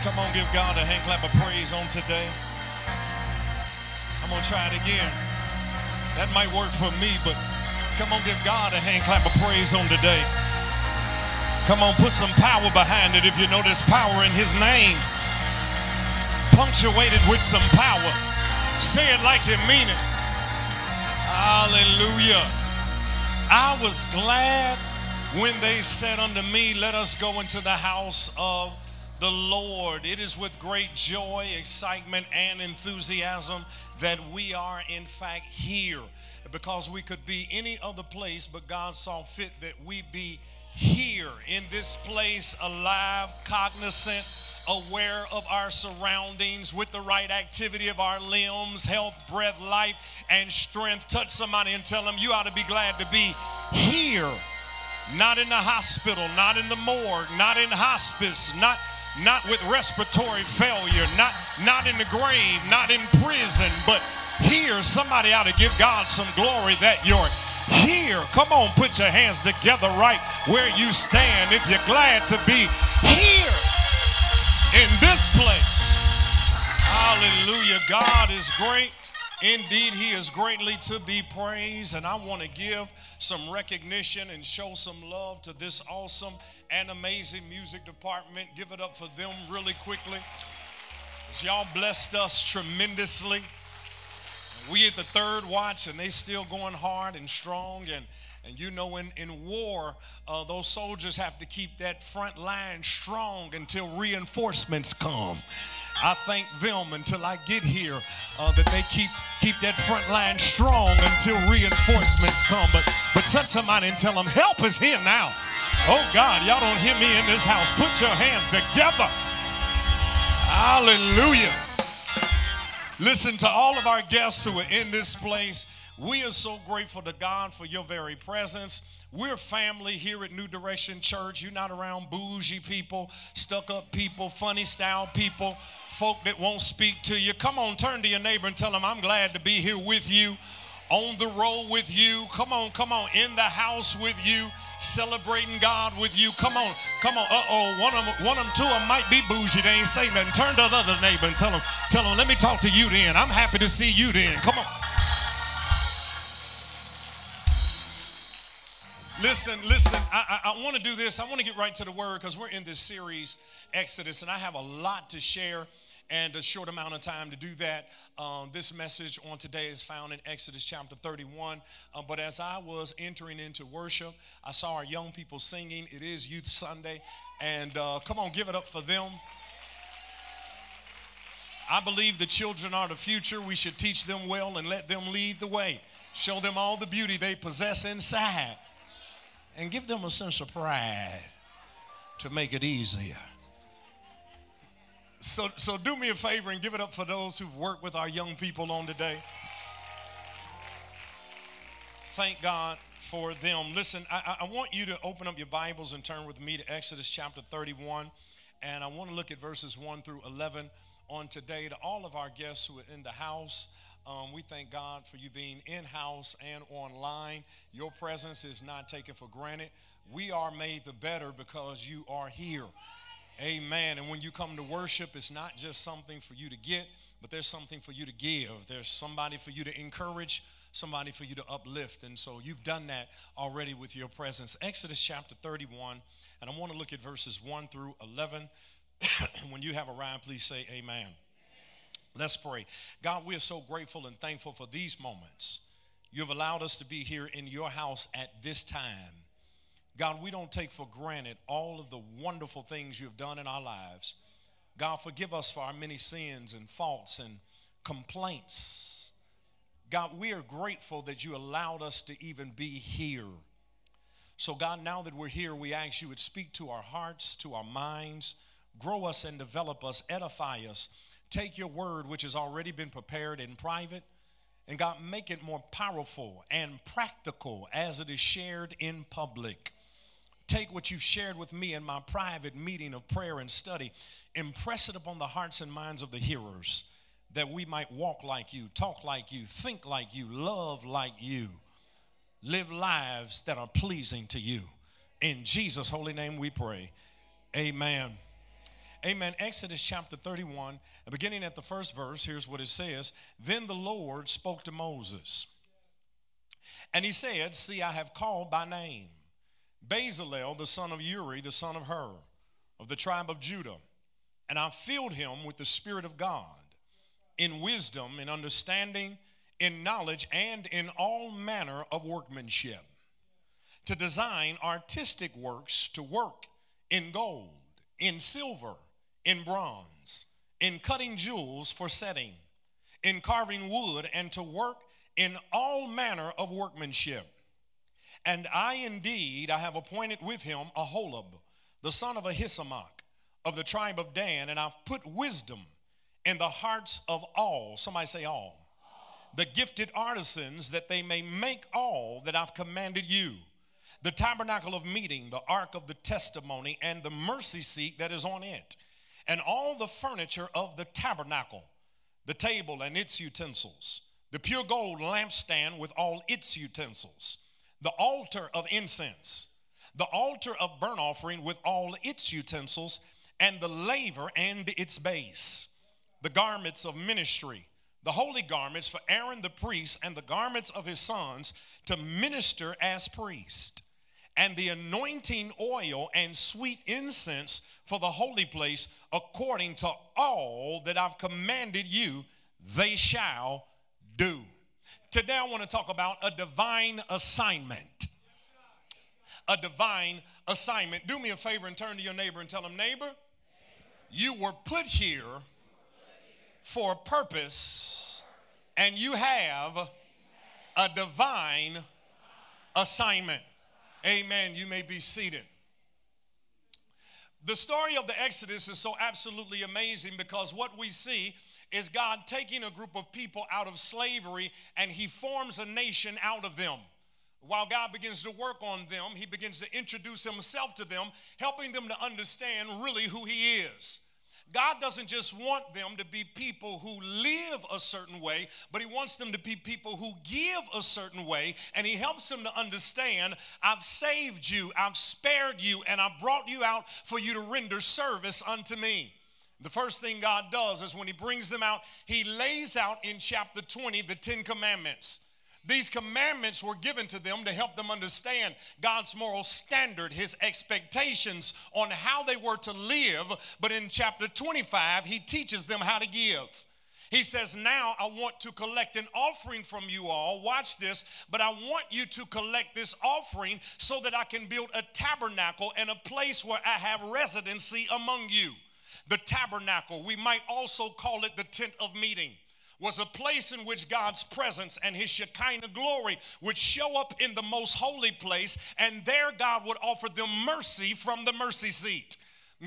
Come on, give God a hand clap of praise on today. I'm going to try it again. That might work for me, but come on, give God a hand clap of praise on today. Come on, put some power behind it if you know there's power in His name. Punctuated with some power. Say it like you mean it. Hallelujah. I was glad when they said unto me, Let us go into the house of the Lord. It is with great joy, excitement, and enthusiasm that we are, in fact, here because we could be any other place, but God saw fit that we be here in this place, alive, cognizant, aware of our surroundings, with the right activity of our limbs, health, breath, life, and strength. Touch somebody and tell them you ought to be glad to be here. Not in the hospital, not in the morgue, not in hospice, not not with respiratory failure, not, not in the grave, not in prison, but here, somebody ought to give God some glory that you're here. Come on, put your hands together right where you stand if you're glad to be here in this place. Hallelujah. God is great. Indeed, he is greatly to be praised. And I want to give some recognition and show some love to this awesome and amazing music department. Give it up for them really quickly. Y'all blessed us tremendously. We at the third watch, and they still going hard and strong. And, and you know, in, in war, uh, those soldiers have to keep that front line strong until reinforcements come. I thank them until I get here uh, that they keep keep that front line strong until reinforcements come. But but touch somebody and tell them help is here now. Oh God, y'all don't hear me in this house. Put your hands together. Hallelujah. Listen to all of our guests who are in this place. We are so grateful to God for your very presence. We're family here at New Direction Church. You're not around bougie people, stuck up people, funny style people, folk that won't speak to you. Come on, turn to your neighbor and tell them, I'm glad to be here with you, on the road with you. Come on, come on, in the house with you, celebrating God with you. Come on, come on. Uh oh, one of them, one of them, two of them might be bougie. They ain't saying nothing. Turn to the other neighbor and tell them, tell them, let me talk to you then. I'm happy to see you then. Come on. Listen, listen, I, I, I want to do this. I want to get right to the word because we're in this series, Exodus, and I have a lot to share and a short amount of time to do that. Um, this message on today is found in Exodus chapter 31. Um, but as I was entering into worship, I saw our young people singing. It is Youth Sunday, and uh, come on, give it up for them. I believe the children are the future. We should teach them well and let them lead the way. Show them all the beauty they possess inside and give them a sense of pride to make it easier. So, so do me a favor and give it up for those who've worked with our young people on today. Thank God for them. Listen, I, I want you to open up your Bibles and turn with me to Exodus chapter 31. And I want to look at verses 1 through 11 on today. To all of our guests who are in the house, um, we thank God for you being in house and online. Your presence is not taken for granted. We are made the better because you are here. Amen. And when you come to worship, it's not just something for you to get, but there's something for you to give. There's somebody for you to encourage, somebody for you to uplift. And so you've done that already with your presence. Exodus chapter 31, and I want to look at verses 1 through 11. when you have arrived, please say amen. Let's pray. God, we are so grateful and thankful for these moments. You've allowed us to be here in your house at this time. God, we don't take for granted all of the wonderful things you've done in our lives. God, forgive us for our many sins and faults and complaints. God, we are grateful that you allowed us to even be here. So, God, now that we're here, we ask you would speak to our hearts, to our minds, grow us and develop us, edify us take your word, which has already been prepared in private, and God, make it more powerful and practical as it is shared in public. Take what you've shared with me in my private meeting of prayer and study, impress it upon the hearts and minds of the hearers that we might walk like you, talk like you, think like you, love like you, live lives that are pleasing to you. In Jesus' holy name we pray. Amen Amen. Exodus chapter 31, beginning at the first verse, here's what it says Then the Lord spoke to Moses, and he said, See, I have called by name Bezalel, the son of Uri, the son of Hur, of the tribe of Judah, and I filled him with the Spirit of God, in wisdom, in understanding, in knowledge, and in all manner of workmanship, to design artistic works, to work in gold, in silver, in bronze, in cutting jewels for setting, in carving wood, and to work in all manner of workmanship. And I indeed, I have appointed with him Aholiab, the son of Ahisamach, of the tribe of Dan, and I've put wisdom in the hearts of all, somebody say all, the gifted artisans, that they may make all that I've commanded you the tabernacle of meeting, the ark of the testimony, and the mercy seat that is on it, and all the furniture of the tabernacle, the table and its utensils, the pure gold lampstand with all its utensils, the altar of incense, the altar of burnt offering with all its utensils, and the laver and its base, the garments of ministry, the holy garments for Aaron the priest, and the garments of his sons to minister as priest and the anointing oil and sweet incense for the holy place, according to all that I've commanded you, they shall do. Today, I want to talk about a divine assignment. A divine assignment. Do me a favor and turn to your neighbor and tell him, neighbor, you were put here for a purpose, and you have a divine assignment. Amen. You may be seated. The story of the Exodus is so absolutely amazing because what we see is God taking a group of people out of slavery and he forms a nation out of them. While God begins to work on them, he begins to introduce himself to them, helping them to understand really who he is. God doesn't just want them to be people who live a certain way, but He wants them to be people who give a certain way. And He helps them to understand I've saved you, I've spared you, and I've brought you out for you to render service unto me. The first thing God does is when He brings them out, He lays out in chapter 20 the Ten Commandments. These commandments were given to them to help them understand God's moral standard, his expectations on how they were to live. But in chapter 25, he teaches them how to give. He says, Now I want to collect an offering from you all. Watch this, but I want you to collect this offering so that I can build a tabernacle and a place where I have residency among you. The tabernacle, we might also call it the tent of meeting was a place in which God's presence and his Shekinah glory would show up in the most holy place, and there God would offer them mercy from the mercy seat.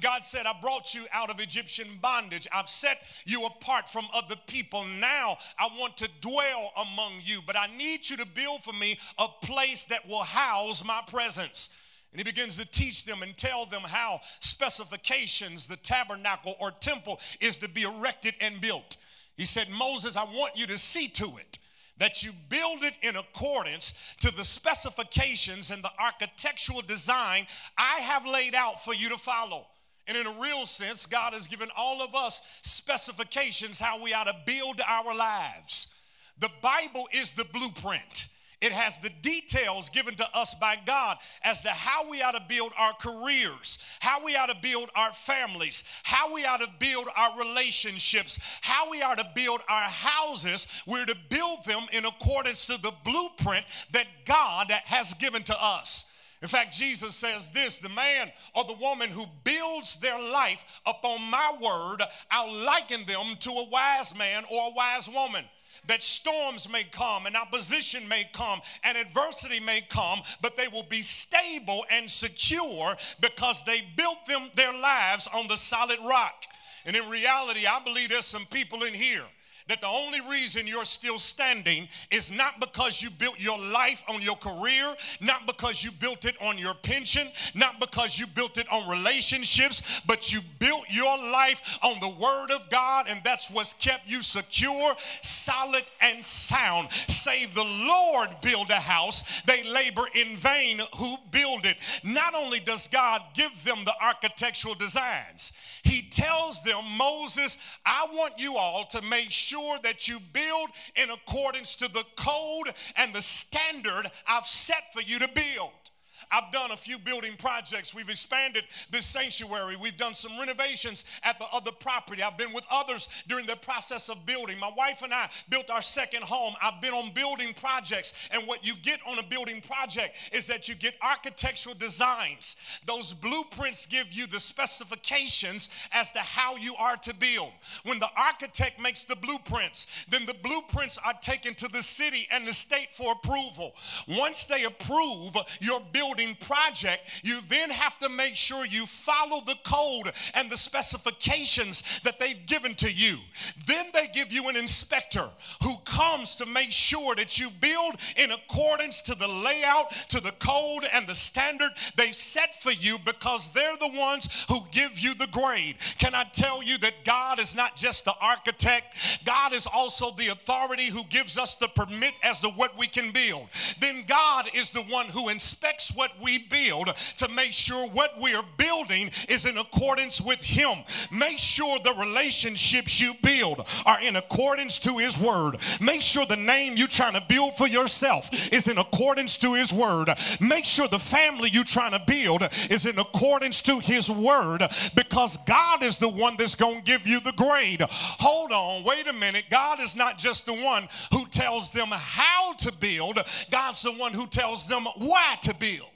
God said, I brought you out of Egyptian bondage. I've set you apart from other people. Now I want to dwell among you, but I need you to build for me a place that will house my presence. And he begins to teach them and tell them how specifications the tabernacle or temple is to be erected and built. He said, Moses, I want you to see to it that you build it in accordance to the specifications and the architectural design I have laid out for you to follow. And in a real sense, God has given all of us specifications how we ought to build our lives. The Bible is the blueprint. It has the details given to us by God as to how we ought to build our careers, how we ought to build our families, how we ought to build our relationships, how we ought to build our houses. We're to build them in accordance to the blueprint that God has given to us. In fact, Jesus says this the man or the woman who builds their life upon my word, I'll liken them to a wise man or a wise woman that storms may come and opposition may come and adversity may come, but they will be stable and secure because they built them their lives on the solid rock. And in reality, I believe there's some people in here that the only reason you're still standing is not because you built your life on your career, not because you built it on your pension, not because you built it on relationships, but you built your life on the Word of God, and that's what's kept you secure, solid, and sound. Save the Lord build a house, they labor in vain who build it. Not only does God give them the architectural designs, he tells them, Moses, I want you all to make sure that you build in accordance to the code and the standard I've set for you to build. I've done a few building projects. We've expanded this sanctuary. We've done some renovations at the other property. I've been with others during the process of building. My wife and I built our second home. I've been on building projects. And what you get on a building project is that you get architectural designs. Those blueprints give you the specifications as to how you are to build. When the architect makes the blueprints, then the blueprints are taken to the city and the state for approval. Once they approve your building, building project, you then have to make sure you follow the code and the specifications that they've given to you. Then they give you an inspector who comes to make sure that you build in accordance to the layout, to the code, and the standard they've set for you because they're the ones who give you the grade. Can I tell you that God is not just the architect, God is also the authority who gives us the permit as to what we can build. Then God is the one who inspects what we build to make sure what we are building is in accordance with Him. Make sure the relationships you build are in accordance to His Word. Make sure the name you're trying to build for yourself is in accordance to His Word. Make sure the family you're trying to build is in accordance to His Word because God is the one that's going to give you the grade. Hold on, wait a minute. God is not just the one who tells them how to build, God's the one who tells them why to build.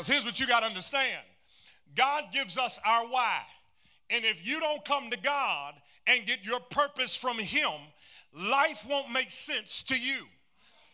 Because here's what you got to understand God gives us our why. And if you don't come to God and get your purpose from Him, life won't make sense to you.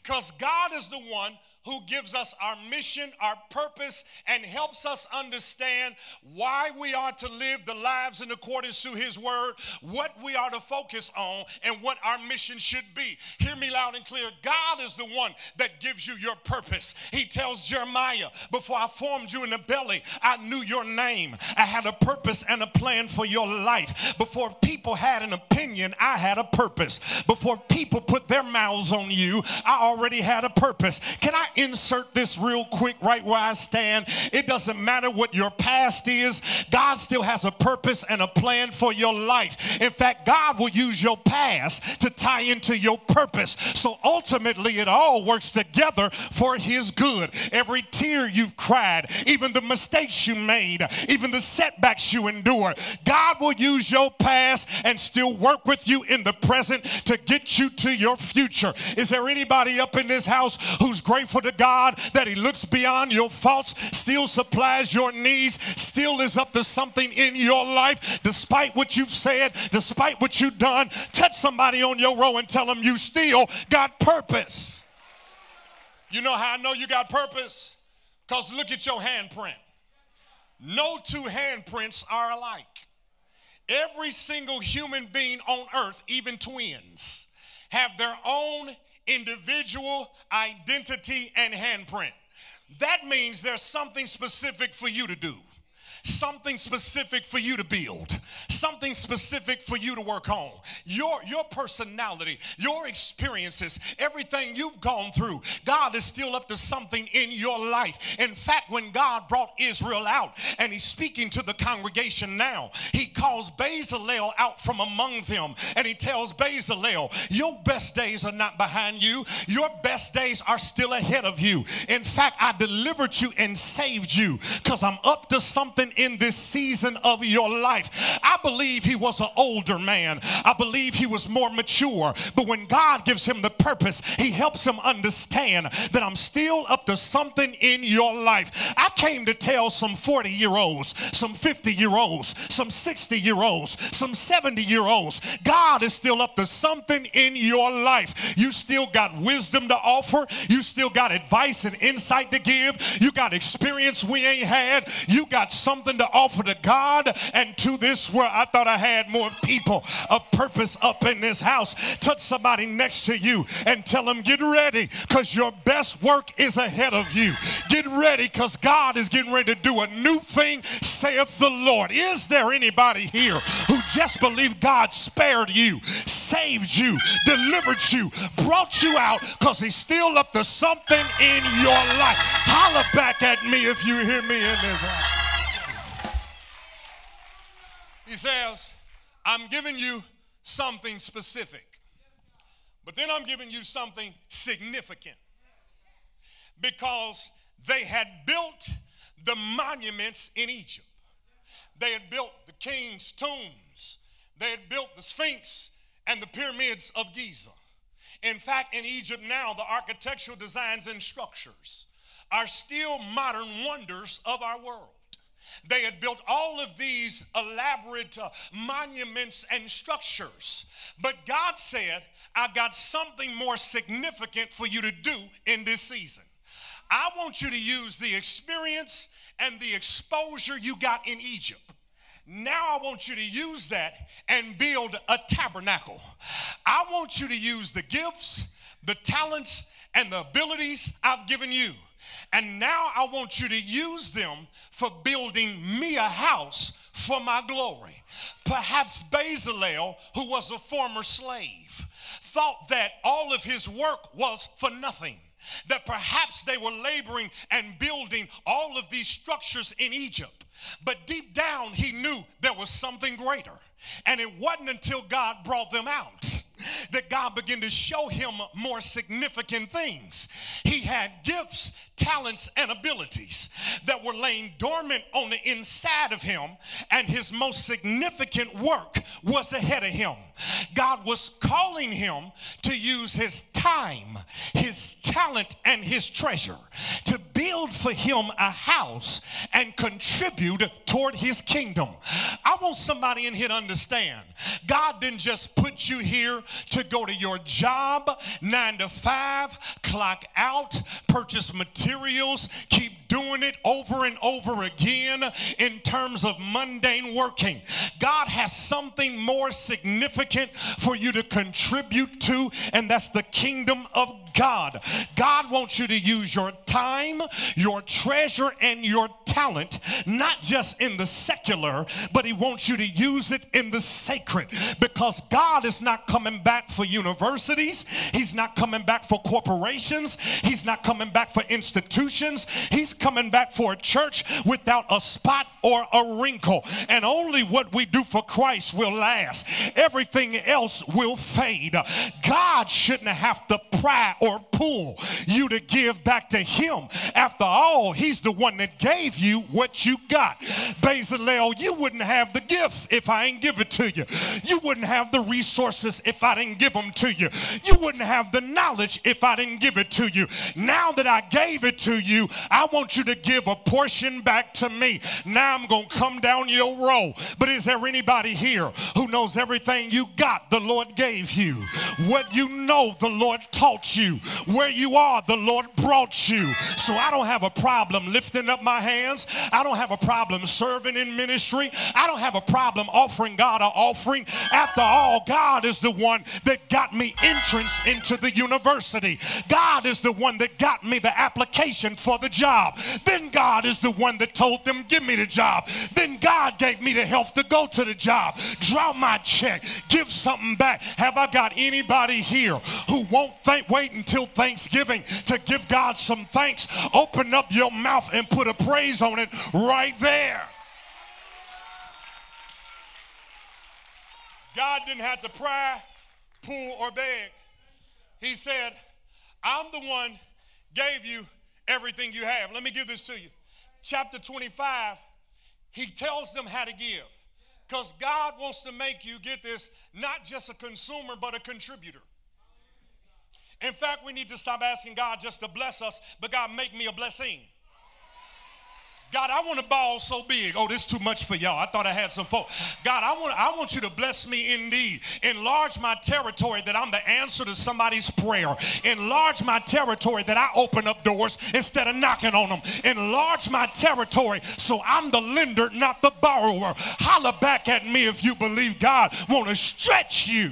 Because God is the one who gives us our mission, our purpose, and helps us understand why we are to live the lives in accordance to His word, what we are to focus on, and what our mission should be. Hear me loud and clear. God is the one that gives you your purpose. He tells Jeremiah, Before I formed you in the belly, I knew your name. I had a purpose and a plan for your life. Before people had an opinion, I had a purpose. Before people put their mouths on you, I already had a purpose. Can I insert this real quick right where I stand. It doesn't matter what your past is, God still has a purpose and a plan for your life. In fact, God will use your past to tie into your purpose. So ultimately, it all works together for His good. Every tear you've cried, even the mistakes you made, even the setbacks you endure, God will use your past and still work with you in the present to get you to your future. Is there anybody up in this house who's grateful to God that He looks beyond your faults, still supplies your needs, still is up to something in your life, despite what you've said, despite what you've done. Touch somebody on your row and tell them you still got purpose. You know how I know you got purpose? Because look at your handprint. No two handprints are alike. Every single human being on earth, even twins, have their own individual identity and handprint. That means there's something specific for you to do something specific for you to build, something specific for you to work on. Your, your personality, your experiences, everything you've gone through, God is still up to something in your life. In fact, when God brought Israel out and he's speaking to the congregation now, he calls Bezalel out from among them and he tells Bezalel, Your best days are not behind you, your best days are still ahead of you. In fact, I delivered you and saved you because I'm up to something in this season of your life. I believe he was an older man. I believe he was more mature. But when God gives him the purpose, he helps him understand that I'm still up to something in your life. I came to tell some 40 year olds, some 50 year olds, some 60 year olds, some 70 year olds. God is still up to something in your life. You still got wisdom to offer. You still got advice and insight to give. You got experience we ain't had. You got something something to offer to God and to this world. I thought I had more people of purpose up in this house. Touch somebody next to you and tell them, get ready because your best work is ahead of you. Get ready because God is getting ready to do a new thing, saith the Lord. Is there anybody here who just believe God spared you, saved you, delivered you, brought you out because he's still up to something in your life? Holler back at me if you hear me in this house. He says, I'm giving you something specific, but then I'm giving you something significant because they had built the monuments in Egypt. They had built the king's tombs, they had built the Sphinx and the pyramids of Giza. In fact, in Egypt now, the architectural designs and structures are still modern wonders of our world. They had built all of these elaborate uh, monuments and structures. But God said, I've got something more significant for you to do in this season. I want you to use the experience and the exposure you got in Egypt. Now I want you to use that and build a tabernacle. I want you to use the gifts, the talents, and the abilities I've given you. And now I want you to use them for building me a house for my glory. Perhaps Bezalel, who was a former slave, thought that all of his work was for nothing that perhaps they were laboring and building all of these structures in Egypt. But deep down, he knew there was something greater. And it wasn't until God brought them out that God began to show him more significant things. He had gifts, talents, and abilities that were laying dormant on the inside of him, and his most significant work was ahead of him. God was calling him to use his time, his talent, and his treasure to build for him a house and contribute toward his kingdom. I want somebody in here to understand God didn't just put you here to go to your job, nine to five, clock out, purchase materials, keep doing it over and over again in terms of mundane working. God has something more significant for you to contribute to, and that's the kingdom of God. God. God wants you to use your time, your treasure, and your talent, not just in the secular, but He wants you to use it in the sacred. Because God is not coming back for universities, He's not coming back for corporations, He's not coming back for institutions, He's coming back for a church without a spot or a wrinkle. And only what we do for Christ will last, everything else will fade. God shouldn't have to pry or pull you to give back to Him. After all, He's the one that gave you what you got. Bezalel, you wouldn't have the gift if I ain't give it to you. You wouldn't have the resources if I didn't give them to you. You wouldn't have the knowledge if I didn't give it to you. Now that I gave it to you, I want you to give a portion back to me. Now I'm going to come down your row. But is there anybody here who knows everything you got the Lord gave you? What you know the Lord taught you. Where you are the Lord brought you. So I don't have a problem lifting up my hands. I don't have a problem serving in ministry. I don't have a problem offering God an offering. After all, God is the one that got me entrance into the university. God is the one that got me the application for the job. Then God is the one that told them, give me the job. Then God gave me the health to go to the job. Draw my check. Give something back. Have I got anybody here who won't think, wait until Thanksgiving to give God some thanks? Open up your mouth and put a praise on it right there. God didn't have to pry, pull, or beg. He said, I'm the one gave you everything you have. Let me give this to you. Chapter 25, he tells them how to give. Because God wants to make you, get this, not just a consumer, but a contributor. In fact, we need to stop asking God just to bless us, but God, make me a blessing. God, I want a ball so big. Oh, this is too much for y'all. I thought I had some folk. God, I want, I want you to bless me indeed. Enlarge my territory that I'm the answer to somebody's prayer. Enlarge my territory that I open up doors instead of knocking on them. Enlarge my territory so I'm the lender, not the borrower. Holler back at me if you believe God want to stretch you.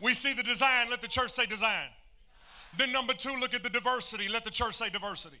We see the design. Let the church say design. Then, number two, look at the diversity. Let the church say diversity.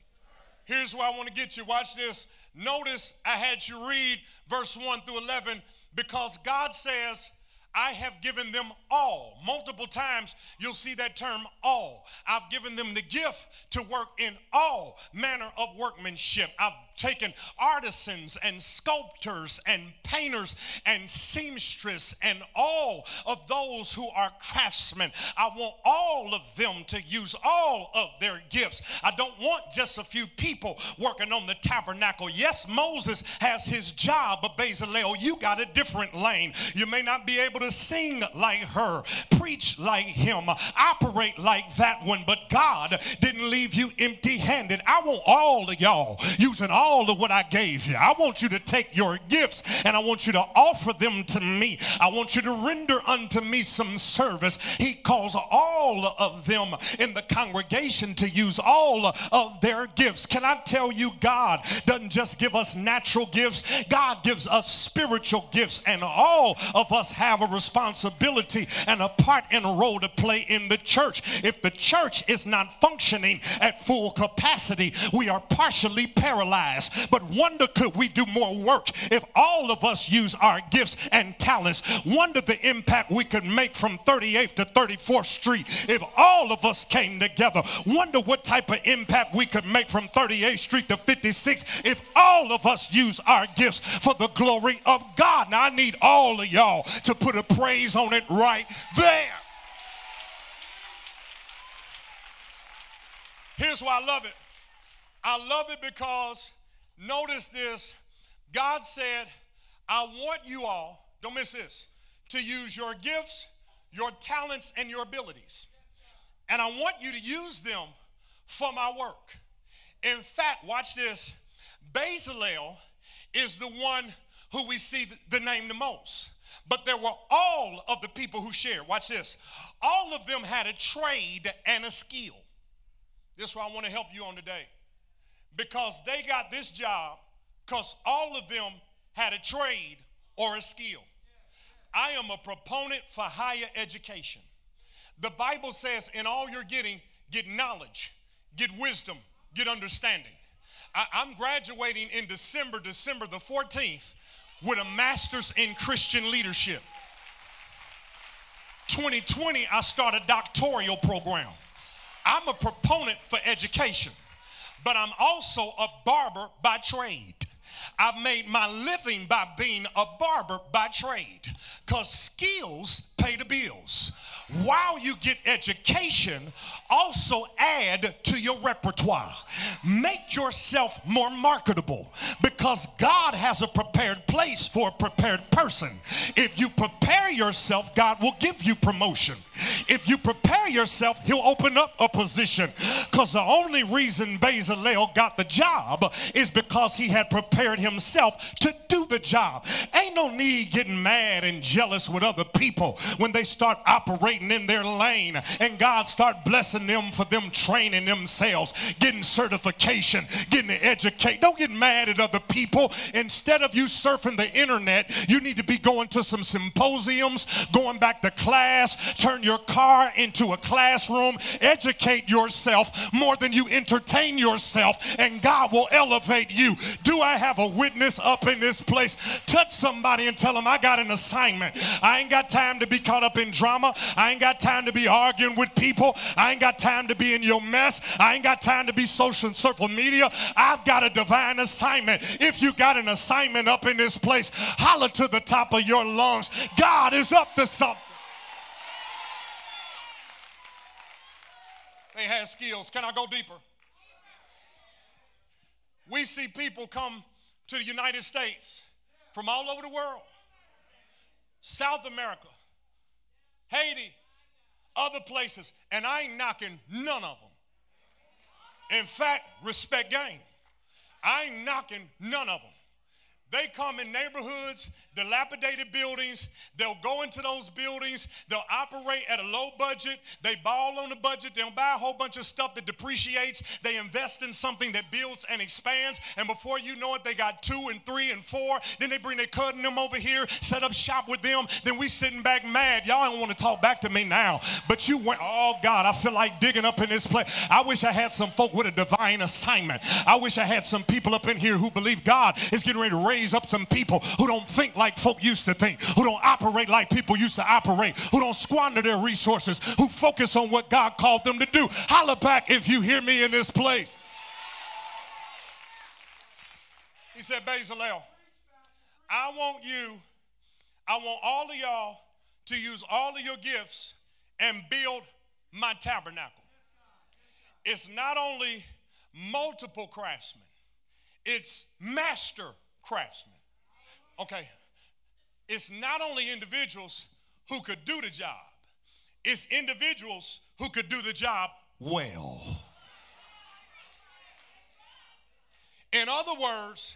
Here's where I want to get you. Watch this. Notice I had you read verse 1 through 11 because God says, I have given them all. Multiple times you'll see that term all. I've given them the gift to work in all manner of workmanship. I've taken artisans and sculptors and painters and seamstress and all of those who are craftsmen. I want all of them to use all of their gifts. I don't want just a few people working on the tabernacle. Yes, Moses has his job, but Bezalel, you got a different lane. You may not be able to sing like her, preach like him, operate like that one, but God didn't leave you empty handed. I want all of y'all using all of what I gave you. I want you to take your gifts and I want you to offer them to me. I want you to render unto me some service. He calls all of them in the congregation to use all of their gifts. Can I tell you, God doesn't just give us natural gifts, God gives us spiritual gifts, and all of us have a responsibility and a part and a role to play in the church. If the church is not functioning at full capacity, we are partially paralyzed. But wonder could we do more work if all of us use our gifts and talents? Wonder the impact we could make from 38th to 34th Street if all of us came together. Wonder what type of impact we could make from 38th Street to 56th if all of us use our gifts for the glory of God. Now, I need all of y'all to put a praise on it right there. Here's why I love it. I love it because notice this. God said, I want you all, don't miss this, to use your gifts, your talents, and your abilities. And I want you to use them for my work. In fact, watch this. Bezalel is the one who we see the name the most. But there were all of the people who shared. Watch this. All of them had a trade and a skill. This is what I want to help you on today. Because they got this job because all of them had a trade or a skill. I am a proponent for higher education. The Bible says, in all you're getting, get knowledge, get wisdom, get understanding. I, am graduating in December, December the 14th, with a master's in Christian leadership. 2020, I start a doctoral program. I'm a proponent for education, but I'm also a barber by trade. I've made my living by being a barber by trade because skills pay the bills while you get education, also add to your repertoire. Make yourself more marketable because God has a prepared place for a prepared person. If you prepare yourself, God will give you promotion. If you prepare yourself, He'll open up a position. Because the only reason Bezalel got the job is because he had prepared himself to do the job. Ain't no need getting mad and jealous with other people when they start operating in their lane and God start blessing them for them training themselves, getting certification, getting educated. Don't get mad at other people. Instead of you surfing the internet, you need to be going to some symposiums, going back to class, turn your car into a classroom, educate yourself more than you entertain yourself, and God will elevate you. Do I have a witness up in this place? Touch somebody and tell them I got an assignment. I ain't got time to be caught up in drama. I ain't got time to be arguing with people. I ain't got time to be in your mess. I ain't got time to be social and social media. I've got a divine assignment. If you got an assignment up in this place, holler to the top of your lungs. God is up to something. They had skills. Can I go deeper? We see people come to the United States from all over the world, South America, Haiti, other places, and I ain't knocking none of them. In fact, respect game. I ain't knocking none of them. They come in neighborhoods, dilapidated buildings. They'll go into those buildings. They'll operate at a low budget. They ball on the budget. They'll buy a whole bunch of stuff that depreciates. They invest in something that builds and expands. And before you know it, they got two and three and four. Then they bring their cousin them over here, set up shop with them. Then we sitting back mad. Y'all don't want to talk back to me now. But you went, oh God, I feel like digging up in this place. I wish I had some folk with a divine assignment. I wish I had some people up in here who believe God is getting ready to raise raise up some people who don't think like folk used to think, who don't operate like people used to operate, who don't squander their resources, who focus on what God called them to do. Holler back if you hear me in this place. He said, Bezalel, I want you, I want all of y'all to use all of your gifts and build my tabernacle. It's not only multiple craftsmen, it's master craftsmen. Okay, it's not only individuals who could do the job, it's individuals who could do the job well. In other words,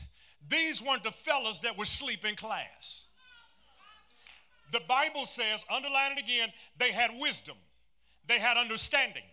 these weren't the fellas that were sleep in class. The Bible says, underline it again, they had wisdom, they had understanding,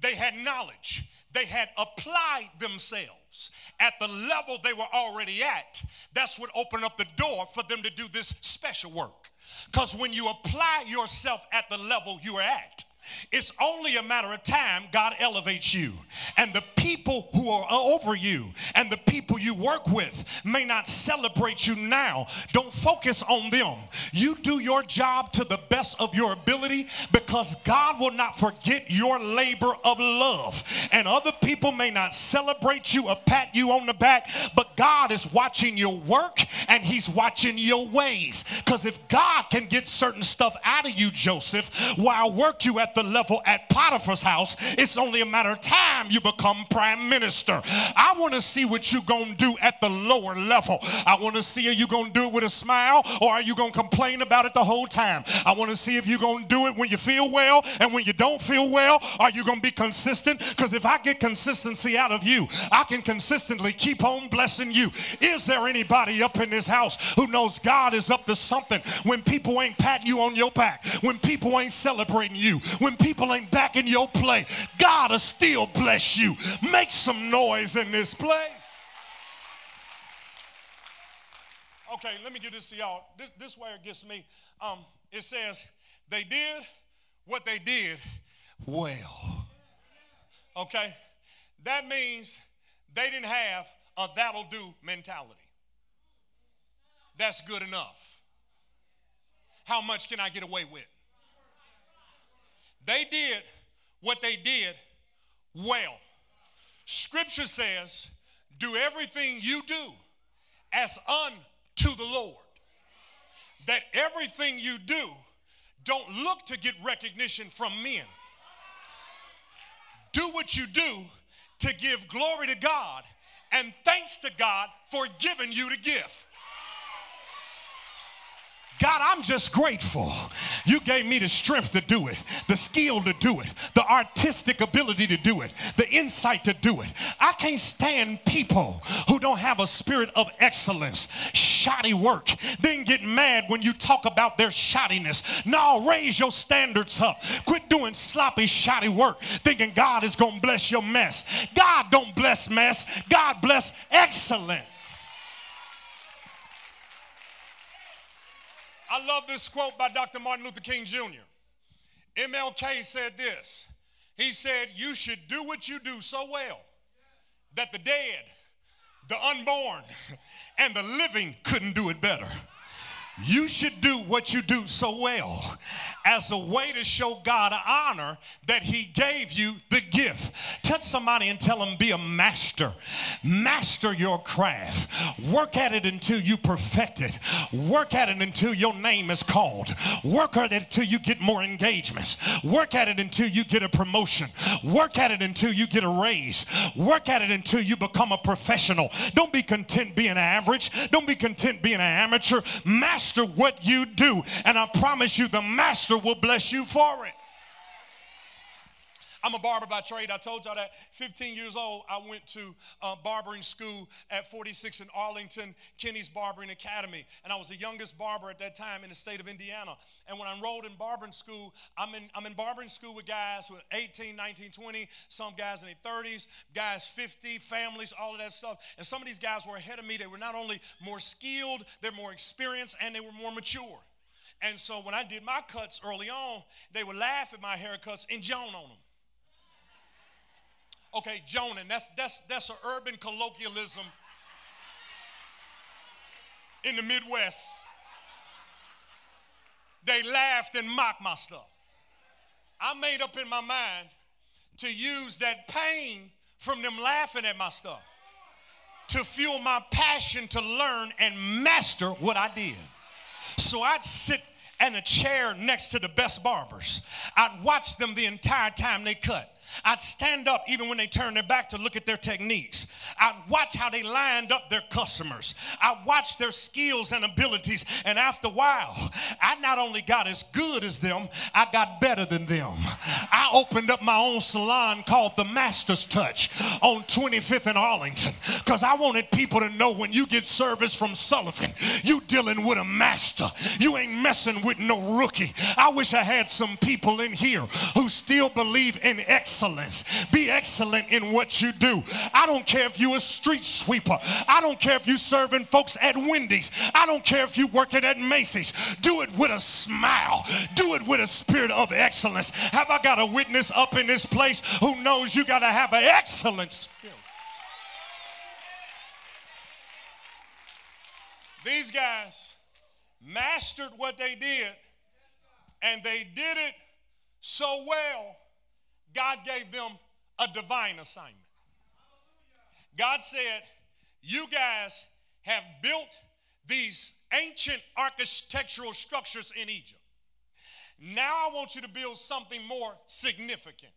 they had knowledge, they had applied themselves at the level they were already at. That's what opened up the door for them to do this special work. Because when you apply yourself at the level you are at, it's only a matter of time God elevates you. And the people who are over you and the people you work with may not celebrate you now. Don't focus on them. You do your job to the best of your ability because God will not forget your labor of love. And other people may not celebrate you or pat you on the back, but God is watching your work and He's watching your ways. Because if God can get certain stuff out of you, Joseph, while work you at the level at Potiphar's house, it's only a matter of time you become prime minister. I want to see what you're going to do at the lower level. I want to see are you going to do it with a smile or are you going to complain about it the whole time? I want to see if you're going to do it when you feel well and when you don't feel well. Are you going to be consistent? Because if I get consistency out of you, I can consistently keep on blessing you. Is there anybody up in this house who knows God is up to something when people ain't patting you on your back, when people ain't celebrating you, when people ain't backing your play? God will still bless you. Make some noise in this place. Okay, let me give this to y'all. This, this where it gets me. Um, it says, they did what they did well. Okay? That means they didn't have a that'll do mentality. That's good enough. How much can I get away with? They did what they did well. Scripture says, do everything you do as unto the Lord. That everything you do don't look to get recognition from men. Do what you do to give glory to God and thanks to God for giving you the gift. God, I'm just grateful. You gave me the strength to do it, the skill to do it, the artistic ability to do it, the insight to do it. I can't stand people who don't have a spirit of excellence, shoddy work, then get mad when you talk about their shoddiness. Now raise your standards up. Quit doing sloppy, shoddy work, thinking God is going to bless your mess. God don't bless mess, God bless excellence. I love this quote by Dr. Martin Luther King Jr. MLK said this. He said, You should do what you do so well that the dead, the unborn, and the living couldn't do it better. You should do what you do so well as a way to show God honor that He gave you the gift. Touch somebody and tell them, be a master. Master your craft. Work at it until you perfect it. Work at it until your name is called. Work at it until you get more engagements. Work at it until you get a promotion. Work at it until you get a raise. Work at it until you become a professional. Don't be content being average. Don't be content being an amateur. Master master what you do. And I promise you, the master will bless you for it. I'm a barber by trade. I told y'all that 15 years old, I went to uh, barbering school at 46 in Arlington, Kenny's Barbering Academy. And I was the youngest barber at that time in the state of Indiana. And when I enrolled in barbering school, I'm in, I'm in barbering school with guys who are 18, 19, 20, some guys in their 30s, guys 50, families, all of that stuff. And some of these guys were ahead of me. They were not only more skilled, they're more experienced, and they were more mature. And so when I did my cuts early on, they would laugh at my haircuts and Joan on them. Okay, Jonan, that's that's that's an urban colloquialism in the Midwest. They laughed and mocked my stuff. I made up in my mind to use that pain from them laughing at my stuff to fuel my passion to learn and master what I did. So I'd sit in a chair next to the best barbers. I'd watch them the entire time they cut. I'd stand up even when they turned their back to look at their techniques. I'd watch how they lined up their customers. I'd watch their skills and abilities. And after a while, I not only got as good as them, I got better than them. I opened up my own salon called the Master's Touch on 25th and Arlington because I wanted people to know when you get service from Sullivan, you dealing with a master. You ain't messing with no rookie. I wish I had some people in here who still believe in excellence excellence. Be excellent in what you do. I don't care if you're a street sweeper. I don't care if you're serving folks at Wendy's. I don't care if you're working at Macy's. Do it with a smile. Do it with a spirit of excellence. Have I got a witness up in this place who knows you got to have an excellence? These guys mastered what they did, and they did it so well God gave them a divine assignment. God said, You guys have built these ancient architectural structures in Egypt. Now I want you to build something more significant.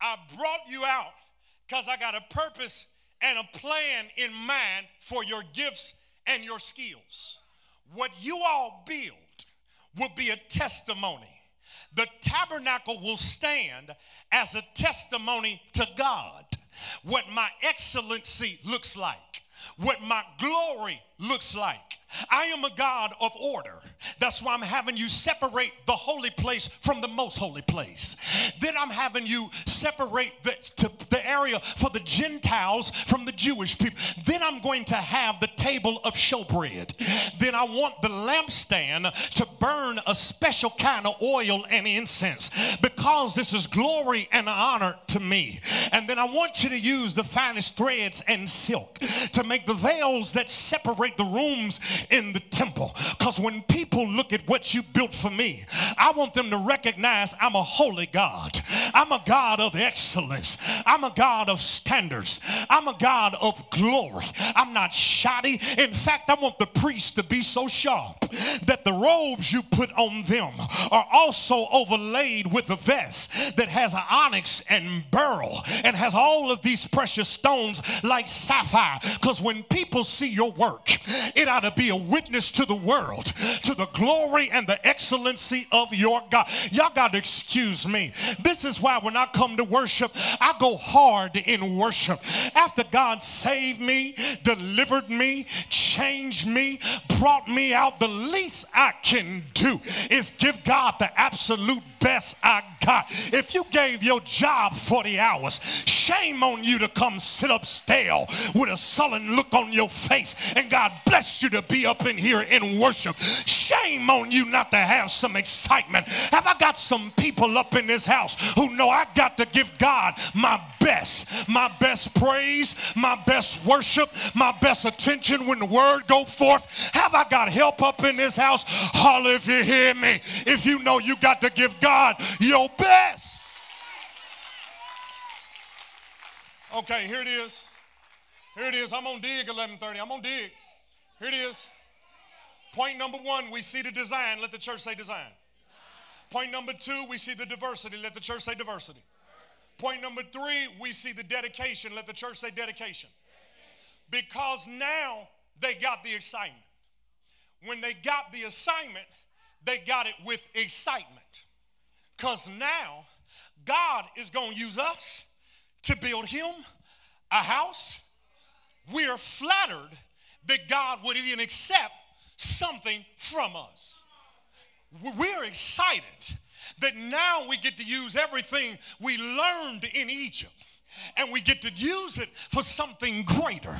I brought you out because I got a purpose and a plan in mind for your gifts and your skills. What you all build will be a testimony the tabernacle will stand as a testimony to God what my excellency looks like, what my glory looks like. I am a God of order. That's why I'm having you separate the holy place from the most holy place. Then I'm having you separate the, the area for the Gentiles from the Jewish people. Then I'm going to have the table of showbread. Then I want the lampstand to burn a special kind of oil and incense because this is glory and honor to me. And then I want you to use the finest threads and silk to make the veils that separate the rooms in the temple. Because when people look at what you built for me, I want them to recognize I'm a holy God. I'm a God of excellence. I'm a God of standards. I'm a God of glory. I'm not shoddy. In fact, I want the priests to be so sharp that the robes you put on them are also overlaid with a vest that has an onyx and beryl and has all of these precious stones like sapphire. Because when people see your work, it ought to be a witness to the world, to the glory and the excellency of your God. Y'all got to excuse me. This is why when I come to worship, I go hard in worship. After God saved me, delivered me, changed me, brought me out, the least I can do is give God the absolute best I got. If you gave your job 40 hours, shame on you to come sit up stale with a sullen look on your face and God bless you to be up in here in worship. Shame on you not to have some excitement. Have I got some people up in this house who know I got to give God my best, my best praise, my best worship, my best attention when the word go forth? Have I got help up in this house? Holler if you hear me. If you know you got to give God your best. Okay, here it is. Here it is. I'm on dig 1130. I'm on dig. Here it is. Point number one, we see the design. Let the church say design. Point number two, we see the diversity. Let the church say diversity. Point number three, we see the dedication. Let the church say dedication. Because now they got the assignment. When they got the assignment, they got it with excitement. Because now God is going to use us to build him a house. We are flattered that God would even accept something from us. We're excited that now we get to use everything we learned in Egypt and we get to use it for something greater.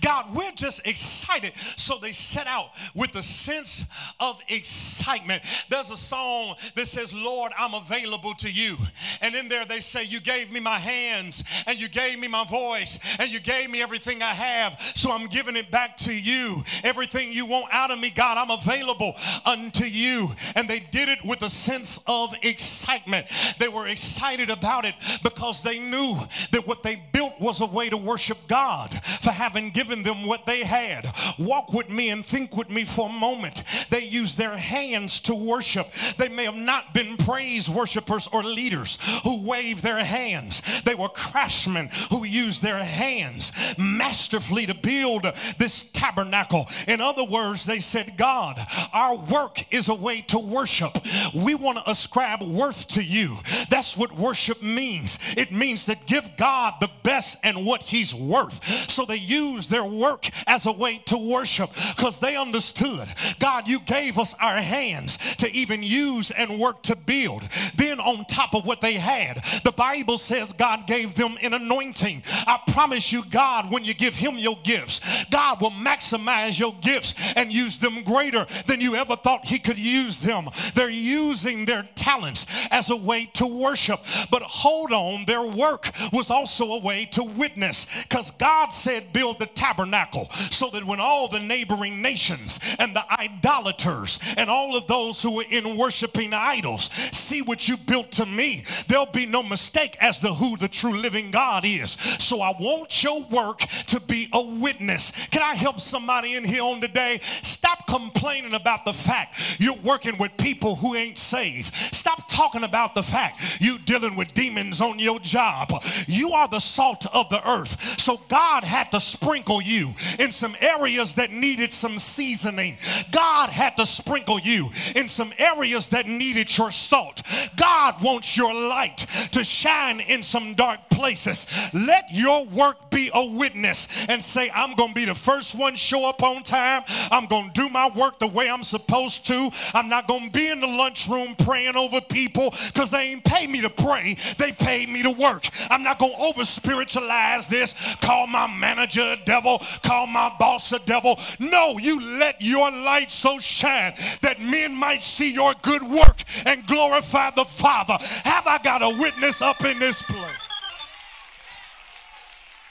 God, we're just excited. So they set out with a sense of excitement. There's a song that says, Lord, I'm available to you. And in there they say, You gave me my hands, and you gave me my voice, and you gave me everything I have. So I'm giving it back to you. Everything you want out of me, God, I'm available unto you. And they did it with a sense of excitement. They were excited about it because they knew that what they built was a way to worship God for having given them what they had. Walk with me and think with me for a moment. They used their hands to worship. They may have not been praise worshipers or leaders who waved their hands. They were craftsmen who used their hands masterfully to build this tabernacle. In other words, they said, God, our work is a way to worship. We want to ascribe worth to you. That's what worship means. It means to give God the best and what he's worth. So they use their work as a way to worship because they understood, God, you gave us our hands to even use and work to build. Then on top of what they had, the Bible says God gave them an anointing. I promise you, God, when you give him your gifts, God will maximize your gifts and use them greater than you ever thought he could use them. They're using their talents as a way to worship. But hold on, their work was also a way to witness because God said, build the tabernacle so that when all the neighboring nations and the idolaters and all of those who are in worshiping idols see what you built to me, there'll be no mistake as to who the true living God is. So I want your work to be a witness. Can I help somebody in here on today? Stop complaining about the fact you're working with people who ain't saved. Stop talking about the fact you're dealing with demons on your job. You are the salt of the earth. So God had to sprinkle you in some areas that needed some seasoning. God had to sprinkle you in some areas that needed your salt. God wants your light to shine in some dark places. Let your work be a witness and say, I'm going to be the first one show up on time. I'm going to do my work the way I'm supposed to. I'm not going to be in the lunchroom praying over people because they ain't pay me to pray. They paid me to work. I'm not going to over spiritualize this, call my manager a devil, call my boss a devil. No, you let your light so shine that men might see your good work and glorify the Father. Have I got a witness up in this place?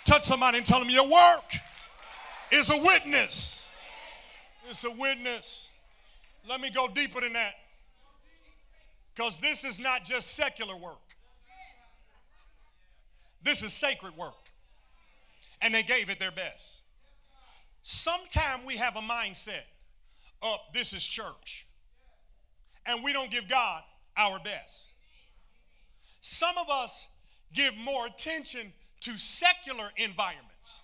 Touch somebody and tell them your work is a witness. It's a witness. Let me go deeper than that. Because this is not just secular work, this is sacred work. And they gave it their best. Sometimes we have a mindset of this is church, and we don't give God our best. Some of us give more attention to secular environments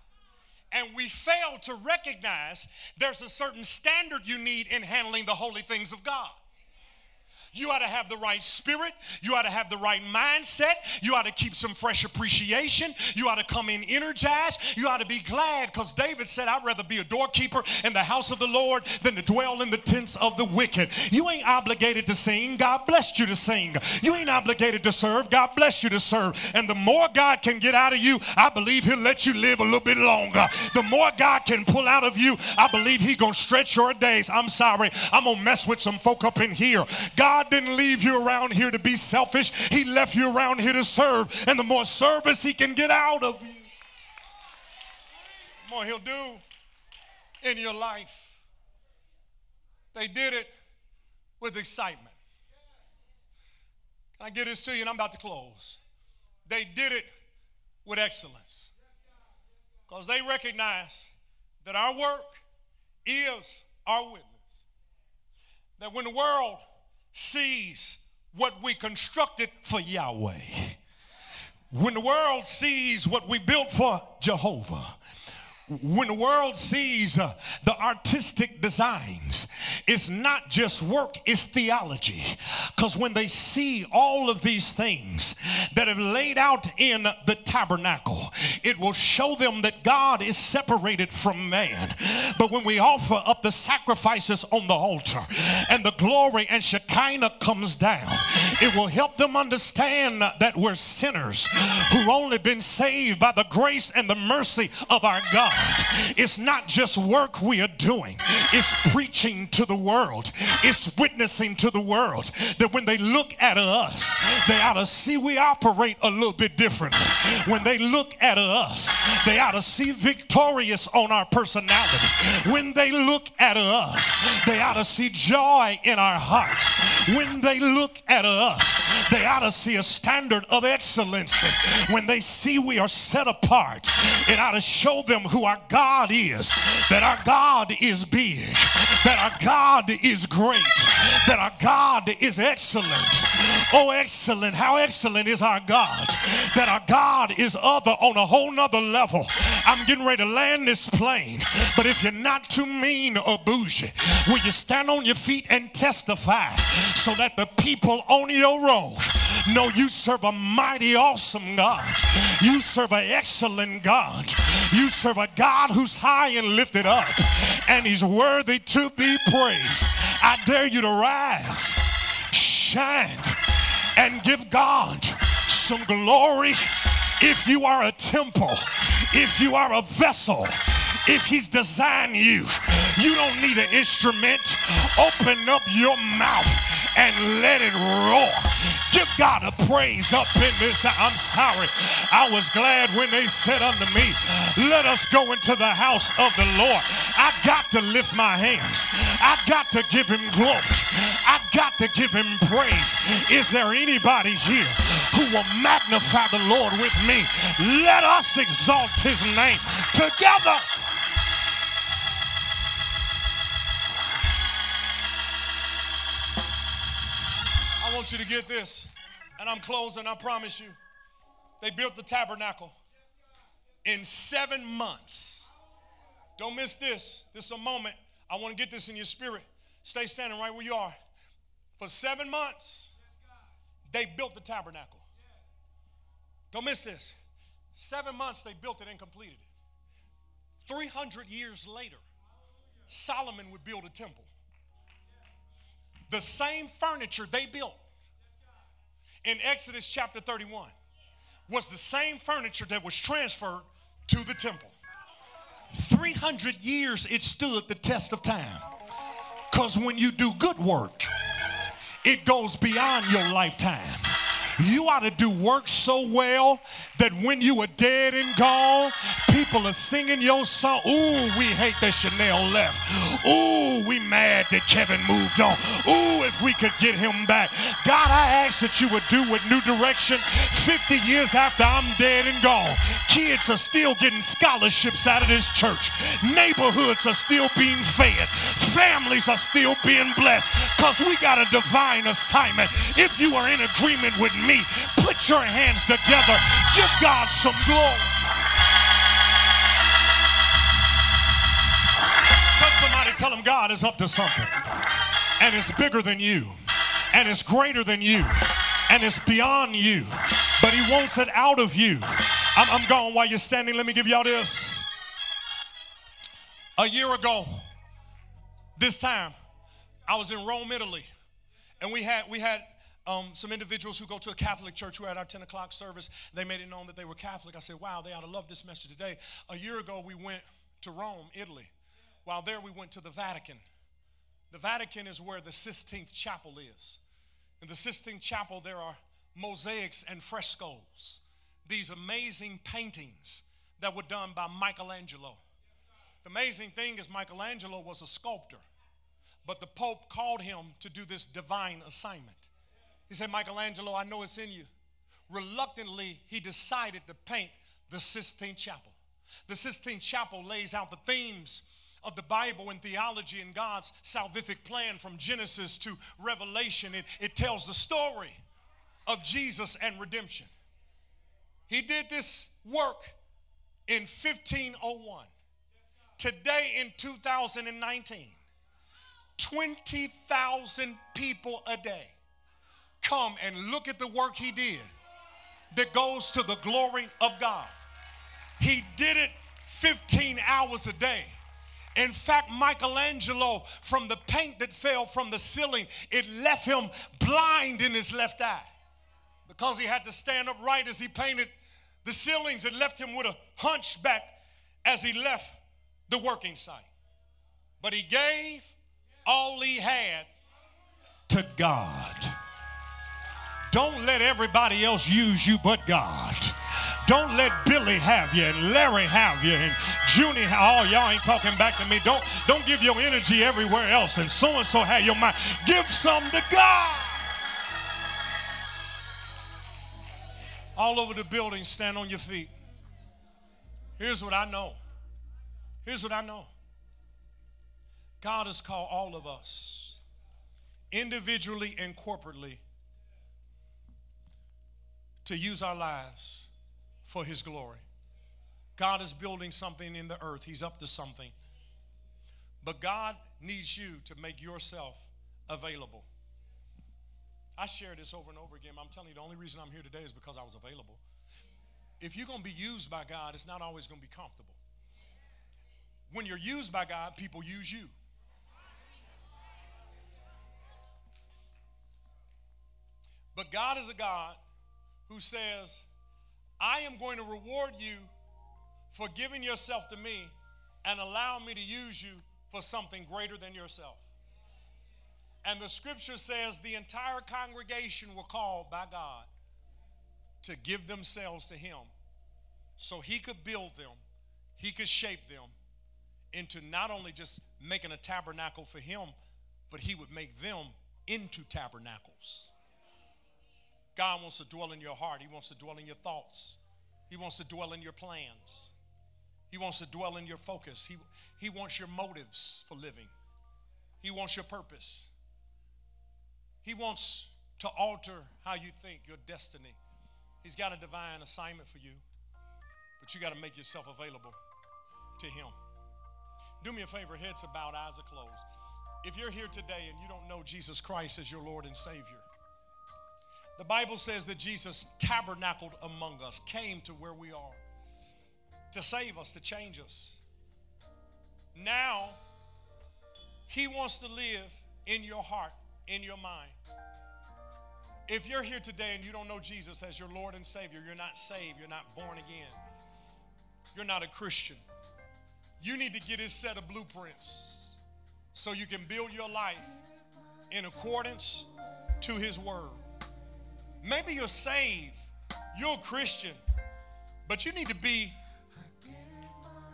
and we fail to recognize there's a certain standard you need in handling the holy things of God. You ought to have the right spirit. You ought to have the right mindset. You ought to keep some fresh appreciation. You ought to come in energized. You ought to be glad because David said, I'd rather be a doorkeeper in the house of the Lord than to dwell in the tents of the wicked. You ain't obligated to sing. God blessed you to sing. You ain't obligated to serve. God bless you to serve. And the more God can get out of you, I believe he'll let you live a little bit longer. The more God can pull out of you, I believe he gonna stretch your days. I'm sorry. I'm gonna mess with some folk up in here. God God didn't leave you around here to be selfish. He left you around here to serve. And the more service he can get out of you, the more he'll do in your life. They did it with excitement. Can I get this to you? And I'm about to close. They did it with excellence because they recognize that our work is our witness. That when the world sees what we constructed for Yahweh, when the world sees what we built for Jehovah, when the world sees uh, the artistic designs, it's not just work, it's theology. Because when they see all of these things that have laid out in the tabernacle, it will show them that God is separated from man. But when we offer up the sacrifices on the altar and the glory and Shekinah comes down, it will help them understand that we're sinners who only been saved by the grace and the mercy of our God. It's not just work we are doing, it's preaching to the world. It's witnessing to the world that when they look at us, they ought to see we operate a little bit differently. When they look at us, they ought to see victorious on our personality. When they look at us, they ought to see joy in our hearts. When they look at us, they ought to see a standard of excellency. When they see we are set apart, it ought to show them who our God is, that our God is big, that our God is great, that our God is excellent. Oh, excellent. How excellent is our God, that our God is other on a whole nother level. I'm getting ready to land this plane, but if you're not too mean or bougie, will you stand on your feet and testify so that the people on your road know you serve a mighty, awesome God? You serve an excellent God. You serve a God who's high and lifted up, and He's worthy to be praised. I dare you to rise, shine, and give God some glory. If you are a temple, if you are a vessel, if He's designed you, you don't need an instrument. Open up your mouth and let it roar. Give God a praise up in this. I'm sorry. I was glad when they said unto me, Let us go into the house of the Lord. I got to lift my hands. I got to give him glory. I got to give him praise. Is there anybody here who will magnify the Lord with me? Let us exalt his name together. Want you to get this, and I'm closing, I promise you. They built the tabernacle in seven months. Don't miss this. This is a moment. I want to get this in your spirit. Stay standing right where you are. For seven months, they built the tabernacle. Don't miss this. Seven months they built it and completed it. 300 years later, Solomon would build a temple. The same furniture they built in Exodus chapter 31 was the same furniture that was transferred to the temple. 300 years it stood the test of time. Because when you do good work, it goes beyond your lifetime. You ought to do work so well that when you are dead and gone, people are singing your song. Ooh, we hate that Chanel left. Ooh, we mad that Kevin moved on. Ooh, if we could get him back. God, I ask that you would do with New Direction 50 years after I'm dead and gone. Kids are still getting scholarships out of this church. Neighborhoods are still being fed. Families are still being blessed because we got a divine assignment. If you are in agreement with me, put your hands together. Give God some glory. Touch somebody, tell them God is up to something. And it's bigger than you. And it's greater than you. And it's beyond you. But He wants it out of you. I'm, I'm gone while you're standing. Let me give y'all this. A year ago, this time, I was in Rome, Italy. And we had we had um, some individuals who go to a Catholic church who had our 10 o'clock service. They made it known that they were Catholic. I said, wow, they ought to love this message today. A year ago, we went to Rome, Italy. While there, we went to the Vatican. The Vatican is where the Sistine Chapel is. In the Sistine Chapel, there are mosaics and frescoes, these amazing paintings that were done by Michelangelo. The amazing thing is, Michelangelo was a sculptor, but the Pope called him to do this divine assignment. He said, Michelangelo, I know it's in you. Reluctantly, he decided to paint the Sistine Chapel. The Sistine Chapel lays out the themes of the Bible and theology and God's salvific plan from Genesis to Revelation. It, it tells the story of Jesus and redemption. He did this work in 1501. Today in 2019, 20,000 people a day come and look at the work he did that goes to the glory of God. He did it 15 hours a day. In fact, Michelangelo, from the paint that fell from the ceiling, it left him blind in his left eye because he had to stand upright as he painted the ceilings. It left him with a hunchback as he left the working site. But he gave all he had to God. Don't let everybody else use you but God. Don't let Billy have you and Larry have you and Junie. Oh, y'all ain't talking back to me. Don't don't give your energy everywhere else and so and so have your mind. Give some to God. all over the building, stand on your feet. Here's what I know. Here's what I know God has called all of us, individually and corporately, to use our lives for His glory. God is building something in the earth, He's up to something. But God needs you to make yourself available. I share this over and over again. I'm telling you, the only reason I'm here today is because I was available. If you're going to be used by God, it's not always going to be comfortable. When you're used by God, people use you. But God is a God who says, I am going to reward you for giving yourself to me and allow me to use you for something greater than yourself. And the scripture says the entire congregation were called by God to give themselves to Him so He could build them, He could shape them into not only just making a tabernacle for Him, but He would make them into tabernacles. God wants to dwell in your heart, He wants to dwell in your thoughts, He wants to dwell in your plans, He wants to dwell in your focus, He, he wants your motives for living, He wants your purpose. He wants to alter how you think, your destiny. He's got a divine assignment for you, but you got to make yourself available to Him. Do me a favor, heads are bowed, eyes are closed. If you're here today and you don't know Jesus Christ as your Lord and Savior, the Bible says that Jesus tabernacled among us, came to where we are to save us, to change us. Now, He wants to live in your heart in your mind. If you're here today and you don't know Jesus as your Lord and Savior, you're not saved, you're not born again, you're not a Christian, you need to get his set of blueprints so you can build your life in accordance to his word. Maybe you're saved, you're a Christian, but you need to be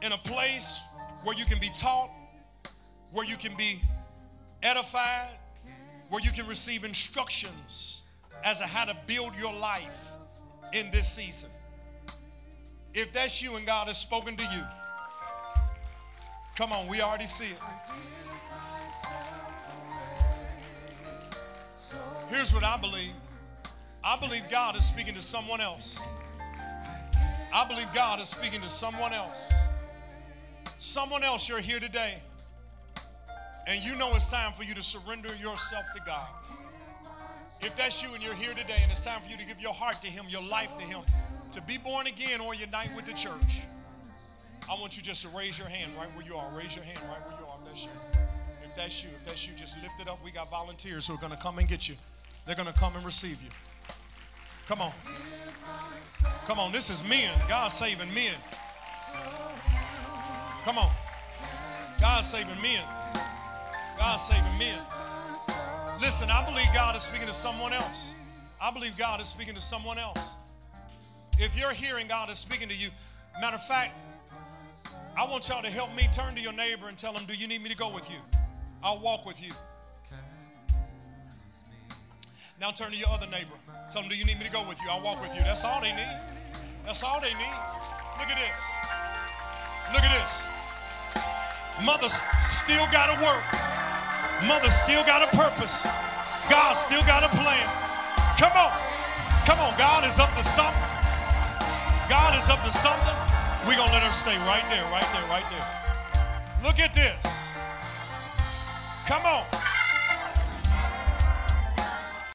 in a place where you can be taught, where you can be edified, where you can receive instructions as to how to build your life in this season. If that's you and God has spoken to you, come on, we already see it. Here's what I believe I believe God is speaking to someone else. I believe God is speaking to someone else. Someone else, you're here today and you know it's time for you to surrender yourself to God. If that's you and you're here today and it's time for you to give your heart to Him, your life to Him, to be born again or unite with the church, I want you just to raise your hand right where you are. Raise your hand right where you are if that's you. If that's you, if that's you, just lift it up. We got volunteers who are going to come and get you. They're going to come and receive you. Come on. Come on. This is men. God's saving men. Come on. God's saving men. God's saving men. Listen, I believe God is speaking to someone else. I believe God is speaking to someone else. If you're hearing God is speaking to you, matter of fact, I want y'all to help me turn to your neighbor and tell him, Do you need me to go with you? I'll walk with you. Now turn to your other neighbor. Tell them, Do you need me to go with you? I'll walk with you. That's all they need. That's all they need. Look at this. Look at this. Mother's still got to work. Mother still got a purpose. God still got a plan. Come on. Come on. God is up to something. God is up to something. We're going to let her stay right there, right there, right there. Look at this. Come on.